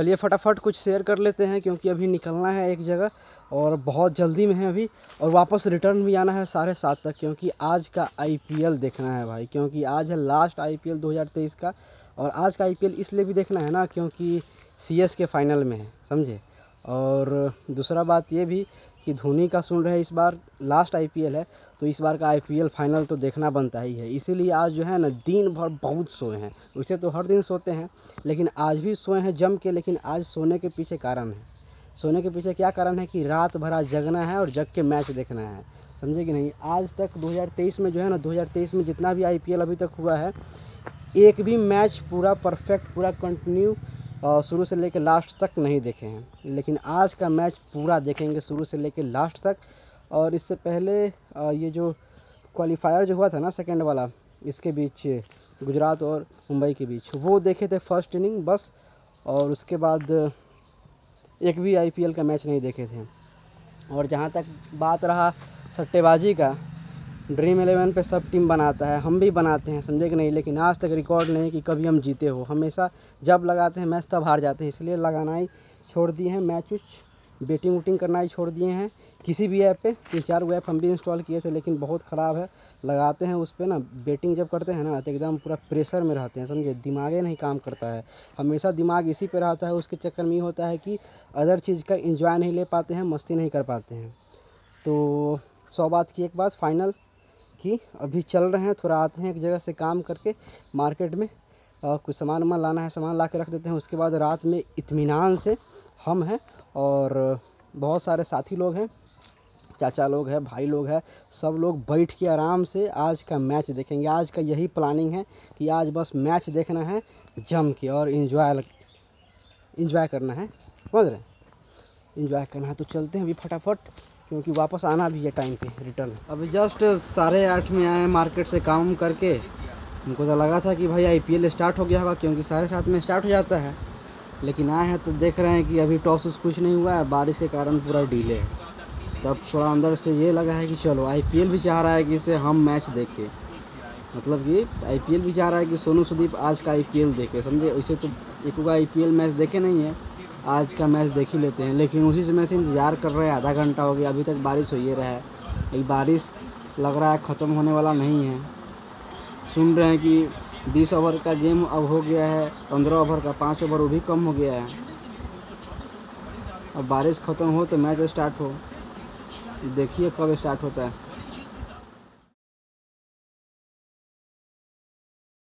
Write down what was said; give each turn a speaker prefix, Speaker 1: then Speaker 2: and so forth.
Speaker 1: चलिए फटाफट कुछ शेयर कर लेते हैं, क्योंकि अभी निकलना है एक जगह और बहुत जल्दी में है अभी और वापस रिटर्न भी आना है साढ़े सात तक, क्योंकि आज का आईपीएल देखना है भाई, क्योंकि आज है लास्ट आईपीएल 2023 का और आज का आईपीएल इसलिए भी देखना है ना, क्योंकि सीएस के फाइनल में है, समझे? और दूसरा बात ये भी कि धोनी का सुन रहे इस बार लास्ट आईपीएल है तो इस बार का आईपीएल फाइनल तो देखना बनता ही है। इसीलिए आज जो है ना दिन भर बहुत सोए हैं। वैसे तो हर दिन सोते हैं, लेकिन आज भी सोए हैं जम के, लेकिन आज सोने के पीछे कारण है। सोने के पीछे क्या कारण है कि रात भर आज जगना है और जग के मैच देखना है। समझे कि नहीं? आज तक 2023 में जो है ना 2023 में जितना भी आईपीएल अभी तक हुआ है, एक भी मैच पूरा परफेक्ट पूरा कंटिन्यू शुरू से लेकर लास्ट तक नहीं देखे हैं। लेकिन आज का मैच पूरा देखेंगे शुरू से लेकर लास्ट तक। और इससे पहले ये जो क्वालिफायर जो हुआ था ना सेकंड वाला, इसके बीच गुजरात और मुंबई के बीच, वो देखे थे फ़र्स्ट इनिंग बस। और उसके बाद एक भी आईपीएल का मैच नहीं देखे थे। और जहाँ तक बात रहा सट्टेबाजी का ड्रीम एलेवन पे सब टीम बनाता है, हम भी बनाते हैं, समझे कि नहीं? लेकिन आज तक रिकॉर्ड नहीं कि कभी हम जीते हो। हमेशा जब लगाते हैं, मैच तब हार जाते हैं, इसलिए लगाना ही छोड़ दिए हैं मैच उच बेटिंग वुटिंग करना ही छोड़ दिए हैं। किसी भी ऐप पे, तीन चार वो ऐप हम भी इंस्टॉल किए थे, लेकिन बहुत ख़राब है। लगाते हैं उस पर ना बेटिंग जब करते हैं ना तो एकदम पूरा प्रेशर में रहते हैं, समझे? दिमागे नहीं काम करता है। हमेशा दिमाग इसी पे रहता है, उसके चक्कर में ये होता है कि अदर चीज़ का इंजॉय नहीं ले पाते हैं, मस्ती नहीं कर पाते हैं। तो सौ बात की एक बात फाइनल कि अभी चल रहे हैं, थोड़ा आते हैं एक जगह से काम करके मार्केट में और कुछ सामान वामान लाना है, सामान ला के रख देते हैं। उसके बाद रात में इत्मीनान से हम हैं और बहुत सारे साथी लोग हैं, चाचा लोग हैं, भाई लोग हैं, सब लोग बैठ के आराम से आज का मैच देखेंगे। आज का यही प्लानिंग है कि आज बस मैच देखना है, जम के और इन्जॉय इन्जॉय करना है। समझ रहे हैं? इन्जॉय करना है तो चलते हैं अभी फटाफट। क्योंकि वापस आना भी है टाइम पे रिटर्न अभी जस्ट साढ़े आठ में आए मार्केट से काम करके हमको तो लगा था कि भाई आईपीएल स्टार्ट हो गया होगा, क्योंकि साढ़े सात में स्टार्ट हो जाता है। लेकिन आए हैं तो देख रहे हैं कि अभी टॉस उस कुछ नहीं हुआ है, बारिश के कारण पूरा डीले है। तब थोड़ा अंदर से ये लगा है कि चलो आईपीएल भी चाह रहा है कि इसे हम मैच देखें। मतलब कि आईपीएल भी चाह रहा है कि सोनू सुदीप आज का आईपीएल देखे, समझे? वैसे तो एक आईपीएल मैच देखे नहीं है। आज का मैच देख ही लेते हैं। लेकिन उसी समय से इंतज़ार कर रहे हैं। आधा घंटा हो गया। अभी तक बारिश हो ही रहा। है ये बारिश लग रहा है ख़त्म होने वाला नहीं है। सुन रहे हैं कि बीस ओवर का गेम अब हो गया है। पंद्रह ओवर का पाँच ओवर वो भी कम हो गया है। अब बारिश ख़त्म हो तो मैच स्टार्ट हो। देखिए कब स्टार्ट होता है।